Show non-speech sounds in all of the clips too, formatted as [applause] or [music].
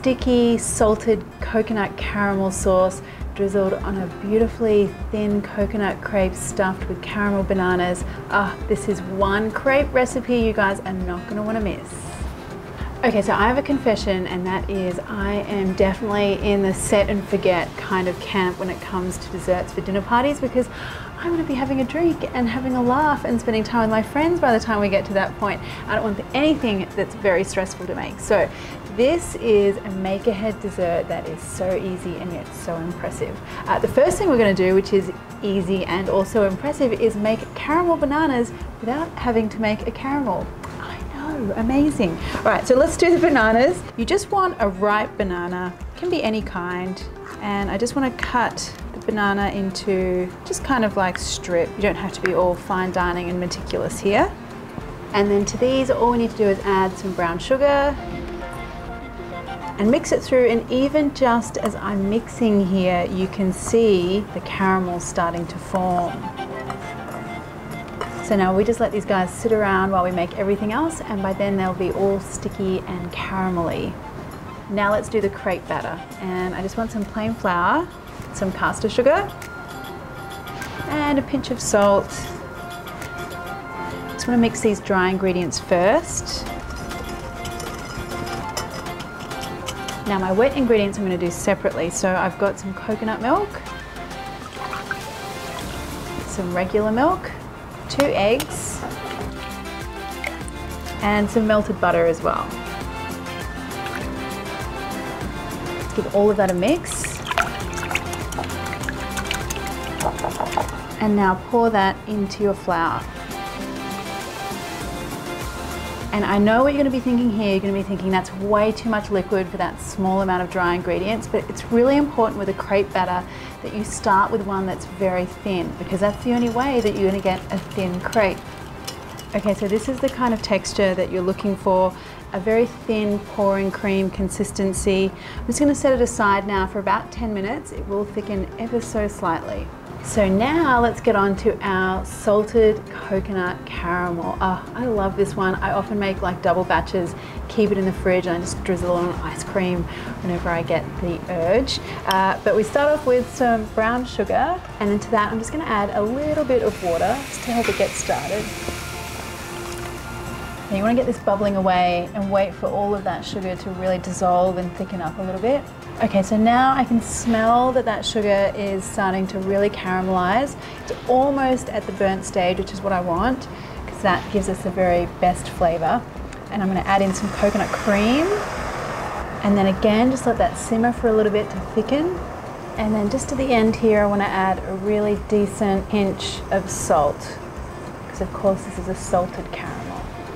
sticky salted coconut caramel sauce drizzled on a beautifully thin coconut crepe stuffed with caramel bananas. Ah, this is one crepe recipe you guys are not gonna wanna miss. Okay, so I have a confession, and that is I am definitely in the set and forget kind of camp when it comes to desserts for dinner parties because I want to be having a drink and having a laugh and spending time with my friends by the time we get to that point. I don't want anything that's very stressful to make. So this is a make ahead dessert that is so easy and yet so impressive. Uh, the first thing we're going to do, which is easy and also impressive, is make caramel bananas without having to make a caramel I know, amazing. All right, so let's do the bananas. You just want a ripe banana, can be any kind. And I just want to cut the banana into just kind of like strip. You don't have to be all fine dining and meticulous here. And then to these, all we need to do is add some brown sugar and mix it through. And even just as I'm mixing here, you can see the caramel starting to form. So now we just let these guys sit around while we make everything else and by then they'll be all sticky and caramelly. Now let's do the crepe batter. And I just want some plain flour, some caster sugar, and a pinch of salt. Just want to mix these dry ingredients first. Now my wet ingredients I'm going to do separately. So I've got some coconut milk, some regular milk, two eggs, and some melted butter as well. Let's give all of that a mix. And now pour that into your flour. And I know what you're going to be thinking here. You're going to be thinking that's way too much liquid for that small amount of dry ingredients, but it's really important with a crepe batter that you start with one that's very thin because that's the only way that you're going to get a thin crepe. Okay, so this is the kind of texture that you're looking for, a very thin pouring cream consistency. I'm just going to set it aside now for about 10 minutes. It will thicken ever so slightly. So now let's get on to our salted coconut caramel. Oh, I love this one. I often make like double batches, keep it in the fridge and I just drizzle on ice cream whenever I get the urge. Uh, but we start off with some brown sugar and into that I'm just gonna add a little bit of water just to help it get started. Now you want to get this bubbling away and wait for all of that sugar to really dissolve and thicken up a little bit. Okay, so now I can smell that that sugar is starting to really caramelize. It's almost at the burnt stage, which is what I want, because that gives us the very best flavor. And I'm gonna add in some coconut cream. And then again, just let that simmer for a little bit to thicken. And then just to the end here, I wanna add a really decent pinch of salt, because of course this is a salted caramel.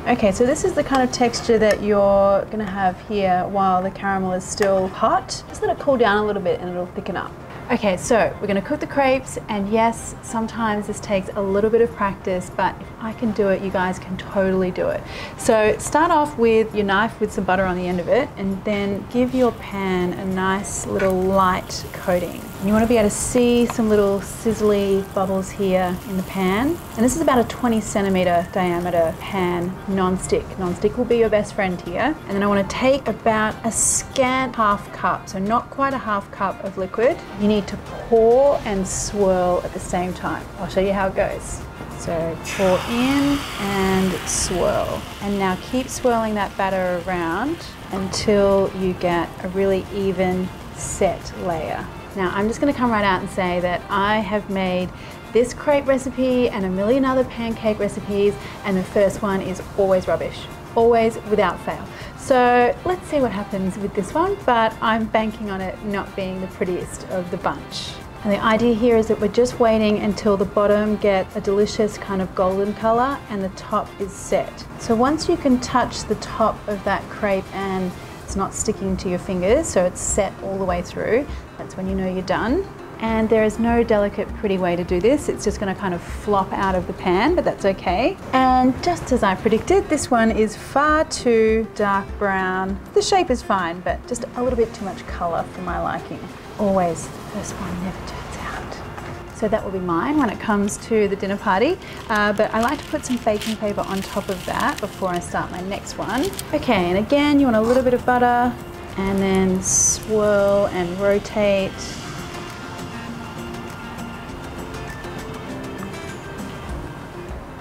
Okay, so this is the kind of texture that you're gonna have here while the caramel is still hot. Just let it cool down a little bit and it'll thicken up. Okay, so we're gonna cook the crepes and yes, sometimes this takes a little bit of practice, but if I can do it, you guys can totally do it. So start off with your knife with some butter on the end of it and then give your pan a nice little light coating. You wanna be able to see some little sizzly bubbles here in the pan. And this is about a 20 centimeter diameter pan, non-stick. Non-stick will be your best friend here. And then I wanna take about a scant half cup, so not quite a half cup of liquid. You need to pour and swirl at the same time. I'll show you how it goes. So pour in and swirl. And now keep swirling that batter around until you get a really even set layer. Now I'm just gonna come right out and say that I have made this crepe recipe and a million other pancake recipes and the first one is always rubbish, always without fail. So let's see what happens with this one, but I'm banking on it not being the prettiest of the bunch. And the idea here is that we're just waiting until the bottom gets a delicious kind of golden color and the top is set. So once you can touch the top of that crepe and it's not sticking to your fingers, so it's set all the way through, that's when you know you're done. And there is no delicate, pretty way to do this. It's just gonna kind of flop out of the pan, but that's okay. And just as I predicted, this one is far too dark brown. The shape is fine, but just a little bit too much color for my liking. Always, first one never turns out. So that will be mine when it comes to the dinner party. Uh, but I like to put some baking paper on top of that before I start my next one. Okay, and again, you want a little bit of butter, and then swirl and rotate.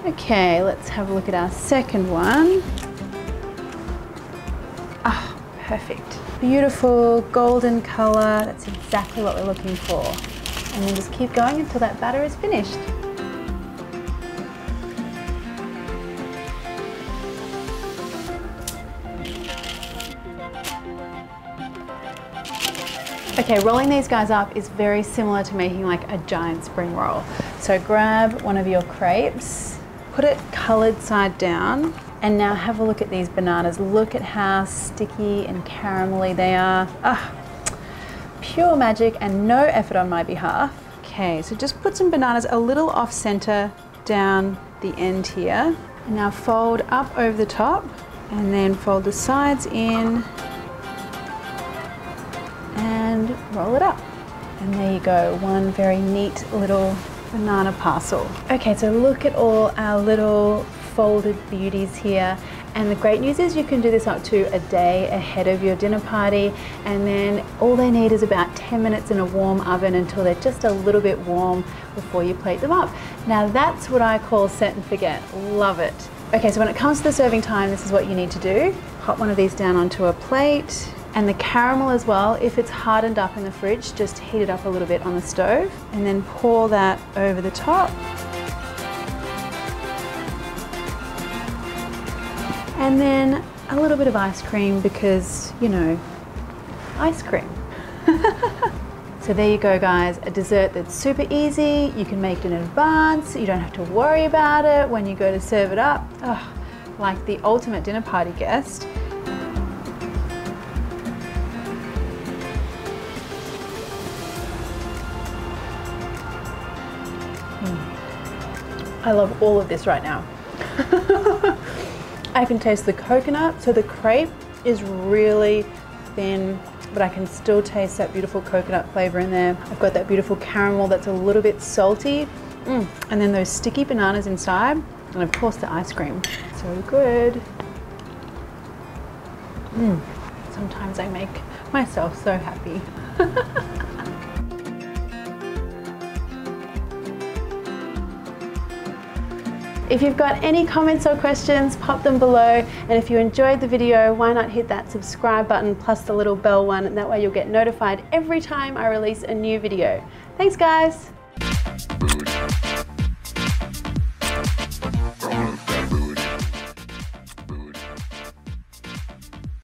Okay, let's have a look at our second one. Ah, perfect. Beautiful golden color. That's exactly what we're looking for. And then just keep going until that batter is finished. Okay, rolling these guys up is very similar to making like a giant spring roll. So grab one of your crepes, put it colored side down, and now have a look at these bananas. Look at how sticky and caramelly they are. Ah, pure magic and no effort on my behalf. Okay, so just put some bananas a little off center down the end here. And now fold up over the top and then fold the sides in and roll it up. And there you go, one very neat little banana parcel. Okay, so look at all our little folded beauties here. And the great news is you can do this up to a day ahead of your dinner party and then all they need is about 10 minutes in a warm oven until they're just a little bit warm before you plate them up. Now that's what I call set and forget. Love it. Okay, so when it comes to the serving time, this is what you need to do. Pop one of these down onto a plate, and the caramel as well, if it's hardened up in the fridge, just heat it up a little bit on the stove and then pour that over the top. And then a little bit of ice cream because, you know, ice cream. [laughs] so there you go guys, a dessert that's super easy, you can make it in advance, you don't have to worry about it when you go to serve it up. Oh, like the ultimate dinner party guest. I love all of this right now. [laughs] I can taste the coconut, so the crepe is really thin, but I can still taste that beautiful coconut flavor in there. I've got that beautiful caramel that's a little bit salty, mm. and then those sticky bananas inside, and of course the ice cream. So good. Mm. Sometimes I make myself so happy. [laughs] If you've got any comments or questions, pop them below. And if you enjoyed the video, why not hit that subscribe button plus the little bell one. That way you'll get notified every time I release a new video. Thanks guys.